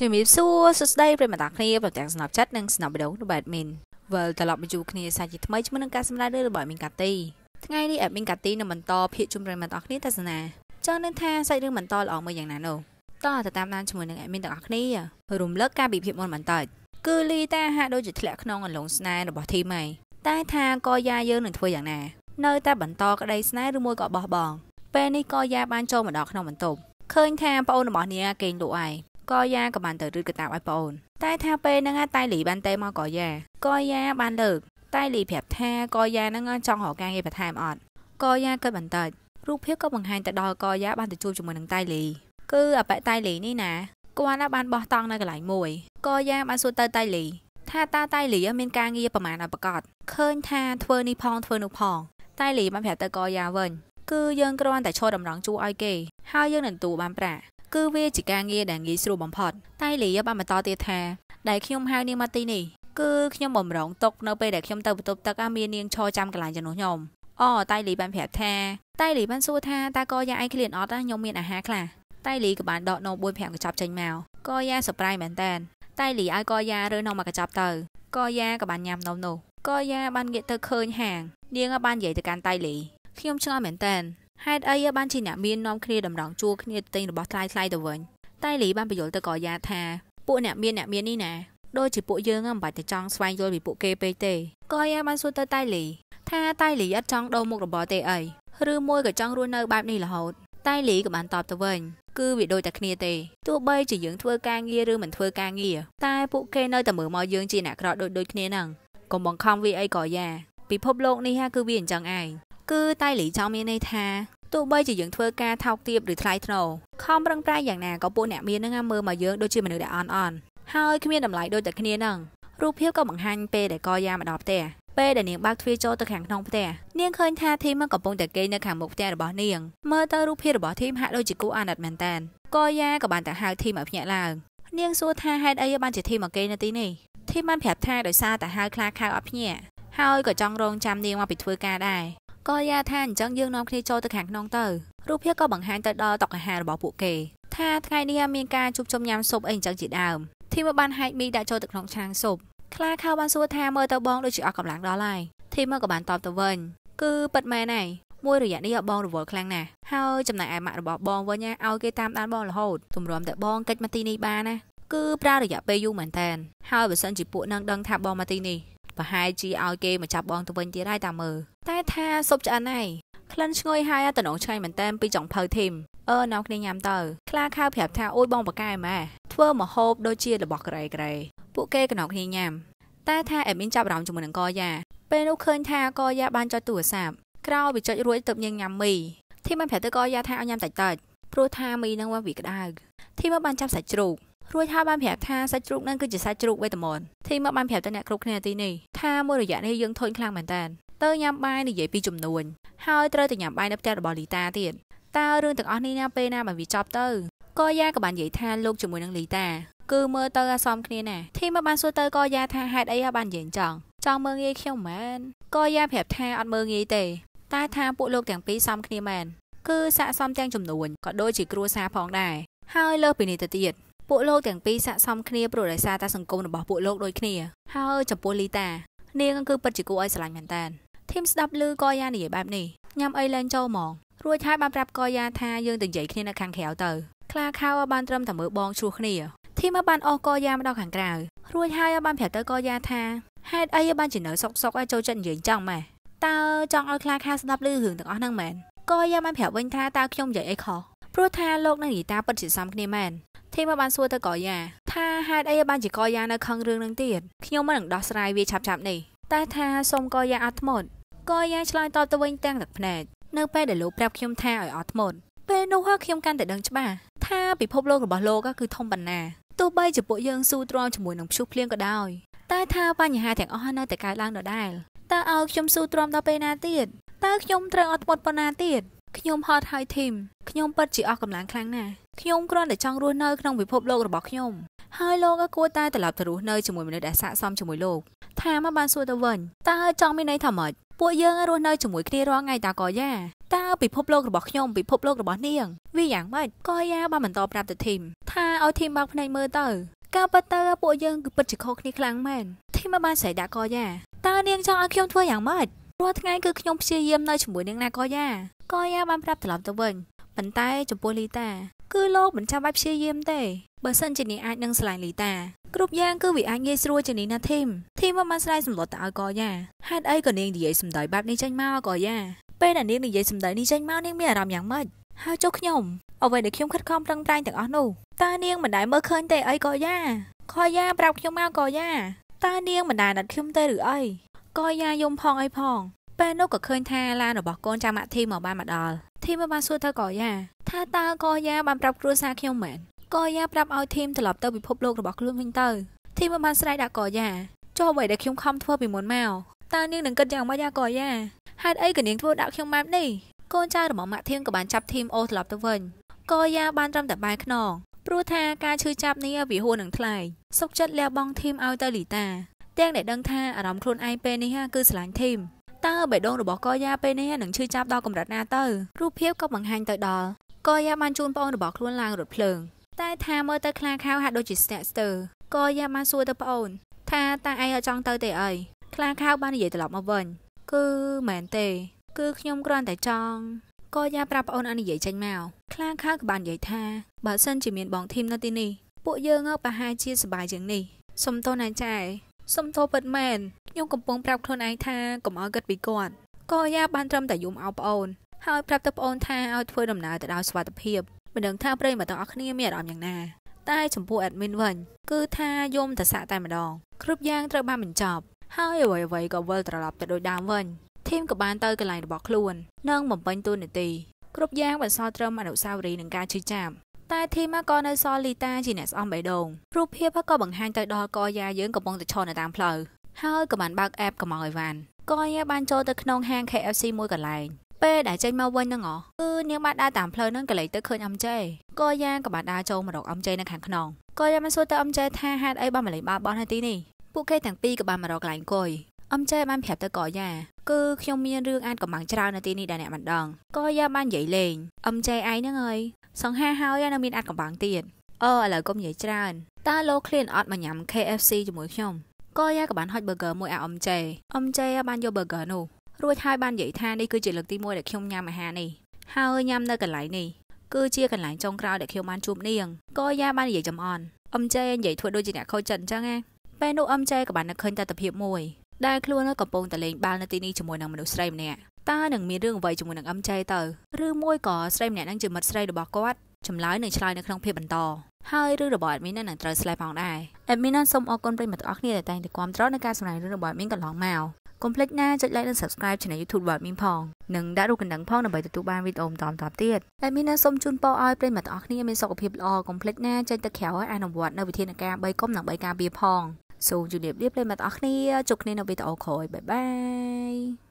ជំរាបសួរសួស្តីប្រិយមិត្តគ្នាប្រទាំងស្នប់ចិត្តនិងស្នប់បេដងរបស់ admin វិលត្រឡប់មកជួបគ្នាសាជាថ្មីជាមួយនឹងការសម្ដែងរបស់ admin កាទីថ្ងៃនេះ admin កាទីនឹងបន្តភាគជុំប្រិយមិត្តអស់គ្នាទស្សនាចង់នឹងថាសាច់រឿងបន្តល្អមួយយ៉ាងណានោះតោះទៅតាមដានជាមួយនឹង admin ទាំងអស់គ្នារំលឹកការពិភាក្សាមុនបន្តិចគឺលីតាហាក់ដូចជាធ្លាក់ក្នុងអន្លង់ស្នេហ៍របស់ធីមហើយតែថាក៏យ៉ាយើងនឹងធ្វើយ៉ាងណានៅតែបន្តក្តីស្នេហ៍ឬមួយក៏បោះបង់ពេលនេះក៏យ៉ាបានចូលមកដល់ក្នុងបន្ទប់ឃើញថាប្អូនរបស់នាងគេងលក់ឯង ក៏យ៉ាក៏បានទៅរឹតកតាបឲ្យប្អូនតែថាពេលហ្នឹងតៃលីបានទេមកក៏យ៉ាក៏យ៉ាបានលើកតៃលីប្រាប់ថាក៏យ៉ាហ្នឹងចង់រកការងារបន្ថែមអត់ក៏យ៉ាគិតបន្តិចរូបភាពក៏បង្ហាញទៅដល់ក៏យ៉ាបានទៅជួបជាមួយនឹងតៃលីគឺអបតៃលីនេះណាគាត់ណាបានបោះតង់នៅកន្លែងមួយក៏យ៉ាបានសួរទៅតៃលីថាតាតៃលីមានការងារប្រមាណឲ្យប្រកាសឃើញថាធ្វើនេះផងធ្វើនោះផងតៃលីបានប្រាប់ទៅក៏យ៉ាវិញគឺយើងគ្រាន់តែឈរតម្រង់ជួឲ្យគេហើយយើងនឹងទូបានប្រាក់ គឺវាជាការងារដែលងាយស្រួលបំផុតតែលីបានបន្តទៀតថាដែលខ្ញុំហៅនាងមកទីនេះគឺខ្ញុំបំរុងទុកនៅពេលដែលខ្ញុំទៅបន្ទប់ទឹកមាននាងឈរចាំកន្លែងជំនួសខ្ញុំអូតៃលីបានប្រាប់ថាតៃលីបានសួរថាតើក៏យ៉ាងឯងឃ្លានអត់ខ្ញុំមានអាហារខ្លះតៃលីក៏បានដកនោ4 5កញ្ចប់ចេញមកក៏យ៉ាសប្រៃមែនតែនតៃលីឲ្យក៏យ៉ារើនំមកកញ្ចប់ទៅក៏យ៉ាក៏បានញ៉ាំនំនោះក៏យ៉ាបានងាកទៅឃើញហាងនាងបាននិយាយទៅកាន់តៃលីខ្ញុំឆ្ងល់មែនតែន ហេតុអីបានជាអ្នកមាននាំគ្នាតម្រង់ជួគ្នាទិញរបស់ថ្លៃថ្លៃទៅវិញតែលីបានបញ្យល់ទៅក៏យ៉ាថាពួកអ្នកមានអ្នកមាននេះណាដូចជាពួកយើងមិនបាច់ទៅចង់ស្វែងយល់ពីពួកគេពេកទេក៏យ៉ាបានសួរទៅតៃលីថាតៃលីអត់ចង់ដូរមុខរបរទេអីឬមួយក៏ចង់រស់នៅបែបនេះរហូតតៃលីក៏បានតបទៅវិញគឺវាដូចតែគ្នាទេទោះបីជាយើងធ្វើការងារឬមិនធ្វើការងារតែពួកគេនៅតែមើលមកយើងជាអ្នកក្រក់ដូចដូចគ្នាហ្នឹងកុំបង្ខំវាអីក៏យ៉ា ពិភពលោកនេះគឺវាអញ្ចឹងឯងគឺតៃលីចង់មានន័យថាទោះបីជាយើងធ្វើការថោកទាបឬថ្លៃថ្នូរខំប្រឹងប្រែងយ៉ាងណាក៏ពួកអ្នកមាននឹងមើលមកយើងដូចជាមនុស្សដែលអន់អន់ហើយគ្មានតម្លៃដូចតែគ្នានឹងរូបភាពក៏បង្ហាញពេលដែលកយ៉ាមកដល់ផ្ទះពេលដែលនាងបើកទ្វារចូលទៅខាងក្នុងផ្ទះនាងឃើញថាធីមកំពុងតែគេងនៅខាងមុខផ្ទះរបស់នាងមើលទៅរូបភាពរបស់ធីមហាក់ដូចជាគួរអាណិតមែនតើកយ៉ាក៏បានតែហៅធីមឲ្យភ្ញាក់ឡើងនាងសួរថាហេតុអីបានជាធីមមកគេងនៅទីនេះធីមបានប្រាប់ថាដោយសារតែហៅខ្លាខៅអត់ភ្ញាក់ ហើយក៏ចង់រងចាំនាងមកពីធ្វើការដែរក៏យ៉ាថាអញ្ចឹងយើងនាំគ្នាចូលទៅខាងក្នុងទៅរូបភាពក៏បង្ហាញទៅដល់តុអាហាររបស់ពួកគេថាថ្ងៃនេះមានការជួបជុំញ៉ាំស៊ុបអីអញ្ចឹងជាដើមធីមបានហែកមីដាក់ចូលទៅក្នុងឆាងស៊ុបខ្លាខៅបានសួរថាមើលទៅបងដូចជាអស់កម្លាំងដល់ហើយធីមក៏បានតបទៅវិញគឺពិតមែនហើយមួយរយៈនេះបងរវល់ខ្លាំងណាស់ហើយចំណែកឯម៉ាក់របស់បងវិញឲ្យគេតាមដានបងរហូតទម្រាំតែបងកិច្ចមកទីនេះបានណាគឺប្រើរយៈពេលយូរមែនតើហើយបើសិនជាពួកនឹងដឹងថាបងមកទីនេះ ប្រហែលជាឲ្យគេមកចាប់បងទៅវិញទៀតហើយតាមមើលតែថាសុបឆ្អិនហើយក្លិនឈ្ងុយហើយតំណងឆ្ងាញ់មែនតើពីចុងភៅធីមអឺនៅគ្នាញ៉ាំទៅខ្លាខៅប្រាប់ថាអូយបងបកែម៉ែធ្វើមកហូបដូចជារបស់ក្រែក្រែពួកគេកណោគ្នាញ៉ាំតែថាអេមីនចាប់អារម្មណ៍ជាមួយនឹងកយ៉ាពេលនោះឃើញថាកយ៉ាបានចុចទូរស័ព្ទក្រោយវាចុចរួចទៅញ៉ាំញ៉ាំមីធីមបានប្រាប់ទៅកយ៉ាថាឲ្យញ៉ាំតិចតិចព្រោះថាមីនឹងវាក្តៅធីមបានចាប់សាច់ជ្រូក រួចហើយបានប្រាប់ថាសាច់ជ្រូកនឹងគឺជាសាច់ជ្រូកវេទមន្តធីមកបានប្រាប់ទៅអ្នកគ្រប់គ្នាទីនេះថាមួយរយៈនេះយើងធុញខ្លាំងមែនតើទៅញ៉ាំបាយនិយាយពីចំនួនហើយត្រូវទៅញ៉ាំបាយនៅផ្ទះរបស់លីតាទៀតតើរឿងទាំងអស់នេះណាពេលណាមកវាចប់ទៅក៏យ៉ាក៏បាននិយាយថាលោកជាមួយនឹងលីតាគឺមើលទៅអាសមគ្នាណាធីមកបានសួរទៅក៏យ៉ាថាហេតុអីបាននិយាយអញ្ចឹងចង់មើលងាយខ្ញុំមែនក៏យ៉ាប្រាប់ថាអត់មើលងាយទេតែថាពួកលោកទាំងពីរសមគ្នាមែនគឺស័កសមទាំងចំនួនក៏ដូចជាគ្រួសារផងដែរហើយលើពីនេះទៅទៀត ពួកលោកទាំងពីរស័កសមគ្នាព្រោះដោយសារតែសង្គមរបស់ពួកលោកដូចគ្នាហើយចំពោះលីតា នាងគឺពិតជាគួរឲ្យស្រឡាញ់មែនតើធីមស្ដាប់ឮកយ៉ានិយាយបែបនេះញ៉ាំអីលែងចូលហ្មងរួចហើយបានប្រាប់កយ៉ាថាយើងទៅនិយាយគ្នានៅខាងក្រៅទៅខ្លាខៅបានត្រឹមតែមើលបងឆ្លោះគ្នាធីមបានអស់កយ៉ាមកដល់ខាងក្រៅរួចហើយបានប្រាប់ទៅកយ៉ាថាហេតុអីបានជានៅសុកសុកឲ្យចូលចិត្តនិយាយចឹងម៉ែតើចង់ឲ្យខ្លាខៅស្ដាប់ឮរឿងទាំងអស់ហ្នឹងមែនកយ៉ាបានប្រាប់វិញថាតើខ្ញុំនិយាយអីខុស ព្រោះថាលោកនិងនីតាពិតជាសំគ្នាមែនធីមបានសួរទៅកយ៉ាថាហេតុអីបានជាកយ៉ានៅខឹងរឿងនឹងទៀតខ្ញុំមិននឹងដោះស្រាយវាឆាប់ឆាប់នេះតែថាសូមកយ៉ាអត់ធ្មត់កយ៉ាឆ្លើយតបទៅវិញទាំងទឹកភ្នែកនៅពេលដែលលោកប្រាប់ខ្ញុំថាឲ្យអត់ធ្មត់ពេលនោះខ្ញុំកាន់តែដឹងច្បាស់ថាពិភពលោករបស់លោកគឺធំប៉ុណ្ណាទោះបីជាពួកយើងស៊ូទ្រាំជាមួយនឹងព្យុះភ្លៀងក៏ដោយតែថាបញ្ហាទាំងអស់នៅតែកើតឡើងដដែលតើឲ្យខ្ញុំស៊ូទ្រាំដល់ពេលណាទៀតតើខ្ញុំត្រូវអត់ធ្មត់ប៉ុណ្ណាទៀត ខ្ញុំហត់ហើយធីមខ្ញុំពិតជាអស់កម្លាំងខ្លាំងណាស់ខ្ញុំគ្រាន់តែចង់រស់នៅក្នុងពិភពលោករបស់ខ្ញុំហើយលោកក៏គួរតែត្រឡប់ទៅរស់នៅជាមួយមនុស្សដែលស័ក្តិសមជាមួយលោកថាមកបានសួរទៅវិញតើចង់មានន័យថាម៉េចពួកយើងរស់នៅជាមួយគ្នារាល់ថ្ងៃតាកយ៉ាតើពិភពលោករបស់ខ្ញុំពិភពលោករបស់នាងវាយ៉ាងម៉េចកយ៉ាបានបន្តប្រាប់ទៅធីមថាឲ្យធីមបើកភ្នែកមើលទៅការពិតទៅពួកយើងគឺពិតជាខុសគ្នាខ្លាំងមែនធីមបានស្រែកដាក់កយ៉ាតើនាងចង់ឲ្យខ្ញុំធ្វើយ៉ាងម៉េចរាល់ថ្ងៃគឺខ្ញុំព្យាយាមនៅជាមួយនាងណាកយ៉ា កយ៉ាបានប្រាប់ត្រឡប់ទៅវិញប៉ុន្តែចំពោះលីតា គឺលោកមិនចាំបាច់ព្យាយាមទេបើសិនជានាងអាចនឹងឆ្លាញ់លីតាគ្រប់យ៉ាងគឺវាអាចងាយស្រួលជាងនេះណាធីមធីមបានស្រ័យសម្លុតទៅឲ្យកយ៉ាហេតុអីក៏នាងនិយាយសម្ដីបែបនេះចេញមកកយ៉ាពេលដែលនាងនិយាយសម្ដីនេះចេញមកនាងមានអារម្មណ៍យ៉ាងម៉េចហើយចុះខ្ញុំអ្វីដែលខ្ញុំខិតខំប្រឹងប្រែងទាំងអស់នោះតើនាងមិនដែលមើលឃើញទេអីក៏យ៉ាខយ៉ាប្រាប់ខ្ញុំមកក៏យ៉ាតើនាងមិនដែលណាត់ខ្ញុំទេឬអីក៏យ៉ាយំផងអីផង ពេលនោះក៏ឃើញថាឡានរបស់កូនចាំម៉ាក់ធីមកបានមកដល់ធីមបានសួរទៅកយ៉ាថាតើកយ៉ាបានប្រាប់គ្រួសារខ្ញុំមែនកយ៉ាប្រាប់ឲ្យធីមត្រឡប់ទៅពិភពលោករបស់ខ្លួនវិញទៅធីមបានស្រែកដាក់កយ៉ាចុះអ្វីដែលខ្ញុំខំធ្វើពីមុនមកតើនាងនឹងគិតយ៉ាងម៉េចកយ៉ាហេតុអីក៏នាងធ្វើដាក់ខ្ញុំបែបនេះកូនចៅរបស់ម៉ាក់ធីមក៏បានចាប់ធីមអូត្រឡប់ទៅវិញកយ៉ាបានត្រឹមតែបែរខ្នងព្រោះថាការឈឺចាប់នេះវាហួរនឹងថ្លៃសុកចិត្តលះបង់ធីមឲ្យទៅលីតាទាំងដែលដឹងថាអារម្មណ៍ខ្លួនឯងពេលនេះគឺស្រឡាញ់ធីម តើបេះដូងរបស់កយ៉ាពេលនេះនឹងឈឺចាប់ដល់កម្រិតណាទៅរូបភាពក៏បង្ហាញទៅដល់កយ៉ាបានជូនប្អូនរបស់ខ្លួនឡើងរថភ្លើងតែថាមើលទៅខ្លាខៅហាក់ដូចជាស្ទាក់ស្ទើរកយ៉ាបានសួរទៅប្អូន ថាតើឯងអត់ចង់ទៅទេអីខ្លាខៅបាននិយាយត្រឡប់មកវិញគឺមែនទេ គឺខ្ញុំគ្រាន់តែចង់ក៏យ៉ាប្រាប់ប្អូនឲ្យនិយាយចេញមកខ្លាខៅក៏បាននិយាយថាបើសិនជាមានបងធីមនៅទីនេះពួកយើងប្រហែលជាសប្បាយជាងនេះសុំទោសណាចែ សុំទោសពិតមែនខ្ញុំកំពុងប្រាប់ខ្លួនឯងថាកុំឲ្យគិតពីគាត់ក៏យ៉ាបានត្រឹមតែយំអោបប្អូនហើយប្រាប់ទៅប្អូនថាឲ្យធ្វើដំណើរទៅដោយសុវត្ថិភាពមិនដឹងថាប្រិយមិត្តទាំងអស់គ្នាមានអារម្មណ៍យ៉ាងណាតែចំពោះ admin វិញគឺថាយំតស័កតែម្ដងគ្រប់យ៉ាងត្រូវបានបញ្ចប់ហើយអ្វីអ្វីក៏វិលត្រឡប់ទៅដូចដើមវិញធីមក៏បានទៅកន្លែងរបស់ខ្លួននិងបំពេញតួនាទីគ្រប់យ៉ាងបន្សល់ត្រឹមអនុស្សាវរីយ៍នឹងការឈឺចាប់ តែធីមក៏នៅសល់លីតាជាអ្នកស្អំបេះដូងរូបភាពក៏បង្ហាញទៅដល់កយ៉ាយើងកំពុងតែឈរនៅតាមផ្លូវហើយក៏បានបើកអេបកំងអីវ៉ាន់កយ៉ាបានចូលទៅក្នុងហាង KFC មួយកន្លែងពេលដែលចេញមកវិញហ្នឹងហ៎គឺនាងបានដើរតាមផ្លូវហ្នឹងក៏លេចទៅឃើញអំជេក៏យ៉ាងក៏បានដើរចូលមករកអំជេនៅខាងក្នុងក៏យ៉ាងបានសួរទៅអំជេថាហេតុអីបានមកលេងបាល់បោះនៅទីនេះពួកគេទាំងពីរក៏បានមករកកន្លែងអង្គុយអំចែបានប្រាប់ទៅកយ៉ាគឺខ្ញុំមានរឿងអាចកំបាំងច្រើននៅទីនេះដែលអ្នកមិនដឹងកយ៉ាបាននិយាយលេងអំចែឯងហ្នឹងអើយ សង្ហាហើយនៅមានអាចកំបាំងទៀតអូឥឡូវកុំនិយាយច្រើនតើលោកឃ្លានអត់មកញ៉ាំ KFC ជាមួយខ្ញុំកយ៉ាក៏បានហុច burger មួយឲ្យអំចែអំចែបានយក burger នោះរួចហើយបាននិយាយថានេះគឺជាលើកទី1ដែលខ្ញុំញ៉ាំអាហារនេះហើយញ៉ាំនៅកន្លែងនេះគឺជាកន្លែងចុងក្រោយដែលខ្ញុំបានជួបនាងក៏យ៉ាបាននិយាយចំអន់អំចែនិយាយធ្វើដូចជាអ្នកខូចចិត្តអញ្ចឹងណាពេលនោះអំចែក៏បាននឹកឃើញទស្សនវិជ្ជាមួយដែលខ្លួនកំពុងតែលេងបាល់នៅទីនេះជាមួយនឹងមនុស្សស្រីម្នាក់ តើនឹងមានរឿងអ្វីជាមួយនឹងអំចែទៅឬមួយក៏ស្រីម្នាក់នឹងជាមិត្តស្រីរបស់គាត់ចម្លើយនឹងឆ្លើយនៅក្នុងភាពបន្តហើយរឿងរបស់ admin នឹងត្រូវ slide ផងដែរ admin សូមអរគុណប្រិយមិត្តទាំងអស់គ្នាដែលតែងតែគាំទ្រនៅការសម្ដែងរឿងរបស់ admin កន្លងមកកុំភ្លេចណាចុច like និង subscribe Channel YouTube របស់ admin ផងនិងដាក់រូបកណ្ដឹងផងដើម្បីទទួលបានវីដេអូបន្តៗទៀត admin សូមជូនពរឲ្យប្រិយមិត្តទាំងអស់គ្នាមានសុខភាពល្អកុំភ្លេចណាចេញទៅក្រៅឲ្យអនុវត្តនៅវិធានការ3កុំនិង3ការពារផងសូមជម្រាបលាប្រិយមិត្តអរគ្នាជួបគ្នានៅវីដេអូក្រោយបាយបាយ